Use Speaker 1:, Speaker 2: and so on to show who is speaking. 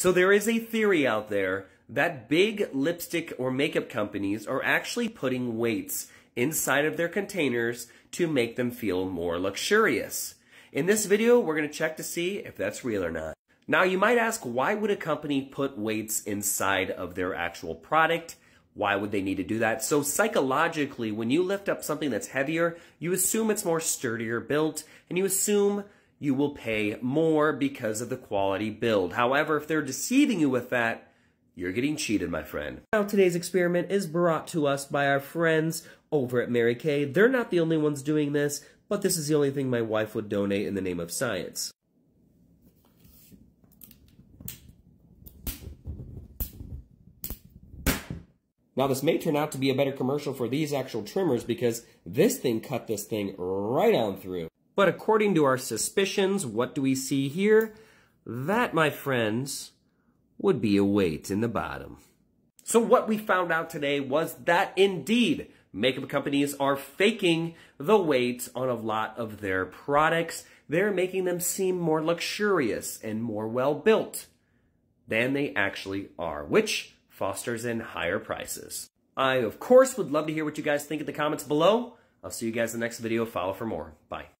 Speaker 1: So there is a theory out there that big lipstick or makeup companies are actually putting weights inside of their containers to make them feel more luxurious. In this video, we're going to check to see if that's real or not. Now, you might ask, why would a company put weights inside of their actual product? Why would they need to do that? So psychologically, when you lift up something that's heavier, you assume it's more sturdier built, and you assume you will pay more because of the quality build. However, if they're deceiving you with that, you're getting cheated, my friend. Now, today's experiment is brought to us by our friends over at Mary Kay. They're not the only ones doing this, but this is the only thing my wife would donate in the name of science. Now, this may turn out to be a better commercial for these actual trimmers because this thing cut this thing right on through. But according to our suspicions, what do we see here? That, my friends, would be a weight in the bottom. So what we found out today was that indeed, makeup companies are faking the weight on a lot of their products. They're making them seem more luxurious and more well-built than they actually are, which fosters in higher prices. I, of course, would love to hear what you guys think in the comments below. I'll see you guys in the next video. Follow for more. Bye.